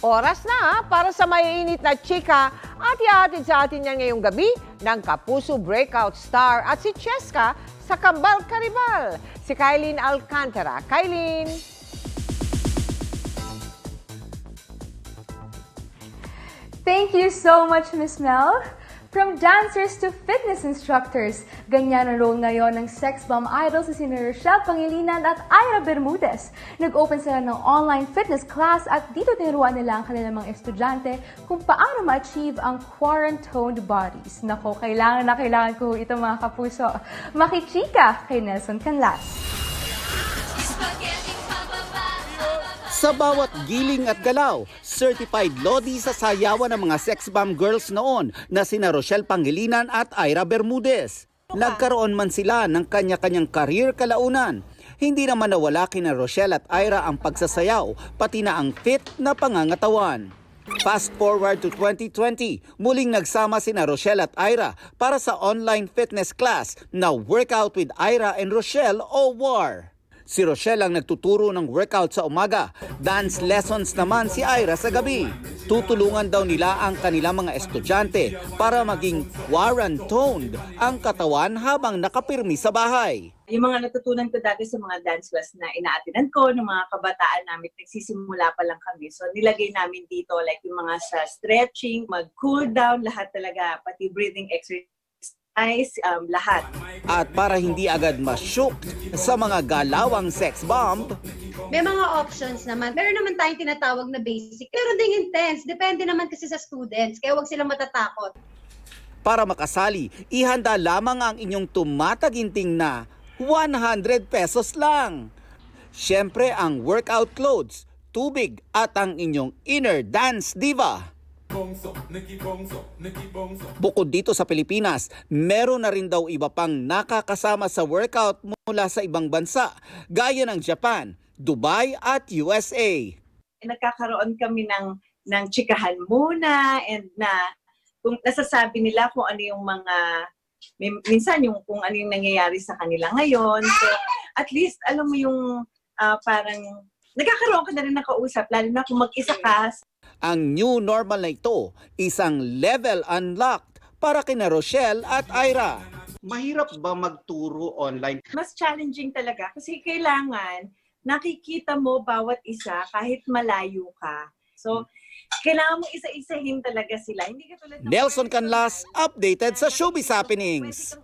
Oras na para sa maiinit na chika at ihatid sa atin yan ngayong gabi ng Kapuso Breakout Star at si Cheska sa Kambal Karibal. Si Kylene Alcantara. Kylene! Thank you so much, Miss Mel. From dancers to fitness instructors, ganyan ang role ngayon ng sex bomb idols si sina Rochelle Pangilinan at Ira Bermudez. Nag-open sila ng online fitness class at dito tinuruan nila ang kanilang mga estudyante kung paano ma-achieve ang quarantoned bodies. Nako, kailangan na kailangan ko ito mga kapuso. Makichika kay Nelson Canlas. Sa bawat giling at galaw, certified lodi sa sayawan ng mga sex bomb girls noon na sina Rochelle Pangilinan at Ira Bermudez. Nagkaroon man sila ng kanya-kanyang career kalaunan. Hindi naman nawala kina Rochelle at Ira ang pagsasayaw, pati na ang fit na pangangatawan. Fast forward to 2020, muling nagsama sina Rochelle at Ira para sa online fitness class na Workout with Ira and Rochelle o WAR. Si Rochelle ang nagtuturo ng workout sa umaga. Dance lessons naman si Ira sa gabi. Tutulungan daw nila ang kanilang mga estudyante para maging quarantoned ang katawan habang nakapirmi sa bahay. Yung mga natutunan ko dati sa mga dance class na inaatinan ko, ng mga kabataan namin, nagsisimula pa lang kami. So nilagay namin dito like yung mga sa stretching, mag-cool down, lahat talaga, pati breathing exercise guys, um, lahat. At para hindi agad ma-shook sa mga galawang sex bomb, may mga options naman. Meron naman tayong tinatawag na basic. Pero ding intense. Depende naman kasi sa students. Kaya huwag silang matatakot. Para makasali, ihanda lamang ang inyong tumataginting na 100 pesos lang. Siyempre ang workout clothes, tubig at ang inyong inner dance diva. Bukod dito sa Pilipinas, meron na rin daw iba pang nakakasama sa workout mula sa ibang bansa, gaya ng Japan, Dubai at USA. Nagkakaroon kami ng, ng chikahan muna and na kung nasasabi nila kung ano yung mga minsan yung kung ano yung nangyayari sa kanila ngayon. So, at least alam mo yung uh, parang nagkakaroon ka na rin ng kausap, lalo na kung mag-isa ka ang new normal na ito, isang level unlocked para kina Rochelle at Ira. Mahirap ba magturo online? Mas challenging talaga kasi kailangan nakikita mo bawat isa kahit malayo ka. So, kailangan mo isa-isahin talaga sila. Hindi ka tulad Nelson Canlas, updated sa Showbiz Happenings.